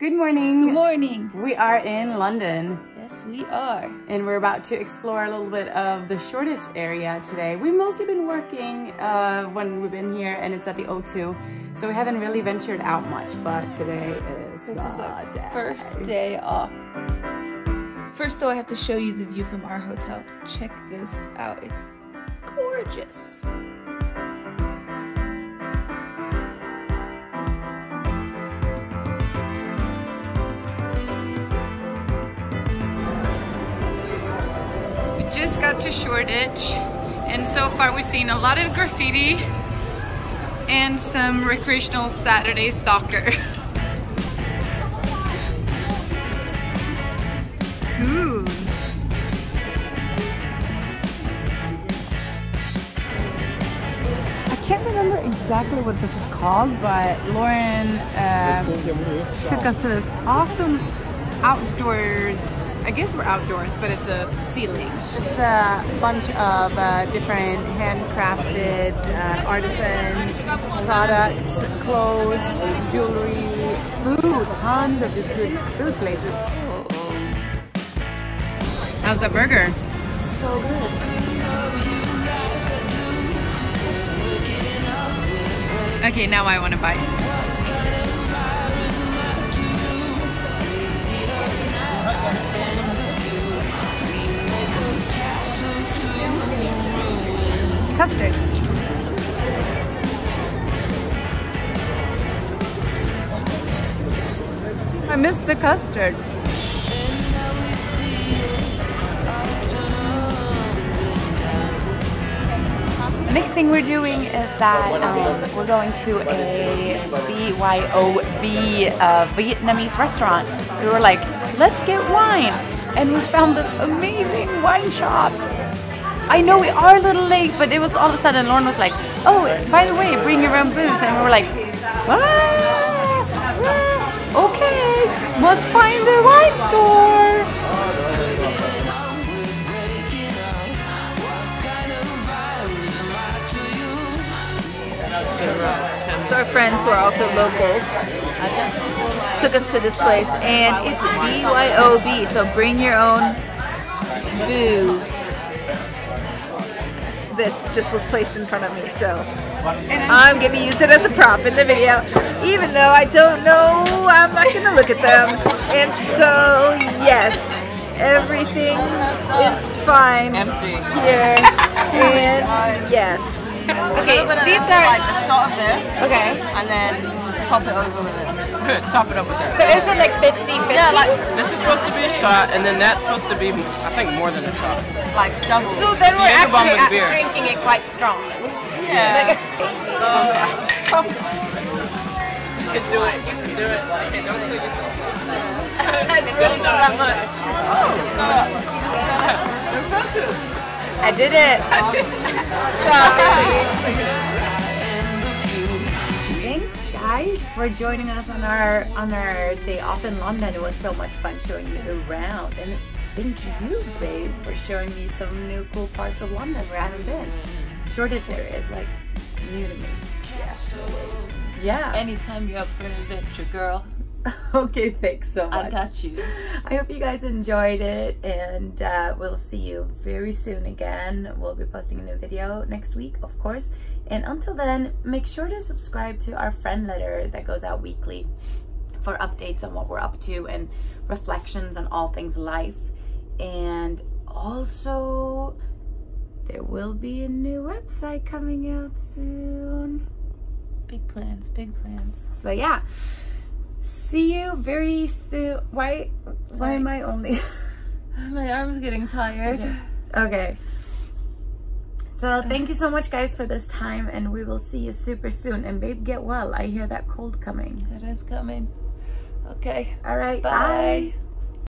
Good morning. Good morning. We are in London. Yes, we are. And we're about to explore a little bit of the Shoreditch area today. We've mostly been working uh, when we've been here and it's at the O2. So we haven't really ventured out much, but today is This is our day. first day off. First though, I have to show you the view from our hotel. Check this out. It's gorgeous. Just got to Shoreditch and so far we've seen a lot of graffiti and some recreational Saturday soccer. Ooh. I can't remember exactly what this is called, but Lauren um, took us to this awesome outdoors. I guess we're outdoors, but it's a ceiling. It's a bunch of uh, different handcrafted uh, artisan products, clothes, jewelry, food, tons of just good food places. How's that burger? So good. Okay, now I want to bite. Custard. I missed the custard. The next thing we're doing is that um, we're going to a BYOB uh, Vietnamese restaurant. So we were like, let's get wine. And we found this amazing wine shop. I know we are a little late, but it was all of a sudden Lauren was like, oh, by the way, bring your own booze. And we were like, ah, okay, must find the wine store. So our friends who are also locals took us to this place and it's BYOB, so bring your own booze. This just was placed in front of me, so I'm gonna use it as a prop in the video, even though I don't know, I'm not gonna look at them. And so, yes, everything is fine Empty. here, and yes. Okay, Little bit of- these are like a shot of this, okay. and then just top it over with it. top it up with it. So is it like 50 50? Yeah, like This is supposed to be a shot, and then that's supposed to be, I think, more than a shot. like double. so then we're actually at- beer. drinking it quite strong. yeah. Like, You can do it. You can do it. Okay, don't kill yourself. it's really not that much. Oh, just gotta, you just gotta. Impressive. I did it. for joining us on our on our day off in London. It was so much fun showing you around. And thank you, babe, for showing me some new cool parts of London where I haven't been. Shoreditch area is like new to me. Yeah. Anytime you're up for an adventure, girl, okay, thanks so much. I got you. I hope you guys enjoyed it, and uh, we'll see you very soon again. We'll be posting a new video next week, of course. And until then, make sure to subscribe to our friend letter that goes out weekly for updates on what we're up to and reflections on all things life. And also, there will be a new website coming out soon. Big plans, big plans. So yeah, see you very soon. Why? Why am I only? My arm's getting tired. okay. So thank you so much, guys, for this time, and we will see you super soon. And babe, get well. I hear that cold coming. It is coming. Okay. All right. Bye. bye.